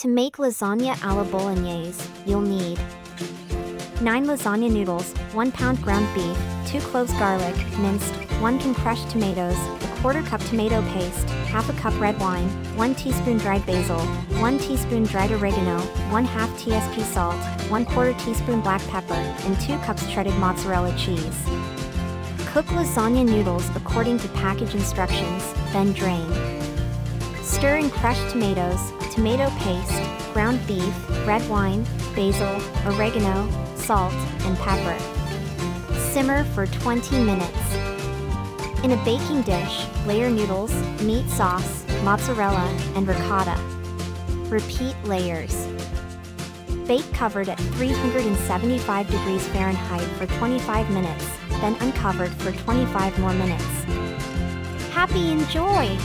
To make lasagna alla bolognese, you'll need 9 lasagna noodles, 1 pound ground beef, 2 cloves garlic, minced, 1 can crushed tomatoes, a quarter cup tomato paste, half a cup red wine, 1 teaspoon dried basil, 1 teaspoon dried oregano, 1 half TSP salt, 1 quarter teaspoon black pepper, and 2 cups shredded mozzarella cheese. Cook lasagna noodles according to package instructions, then drain. Stir in crushed tomatoes, tomato paste, ground beef, red wine, basil, oregano, salt, and pepper. Simmer for 20 minutes. In a baking dish, layer noodles, meat sauce, mozzarella, and ricotta. Repeat layers. Bake covered at 375 degrees Fahrenheit for 25 minutes, then uncovered for 25 more minutes. Happy enjoy!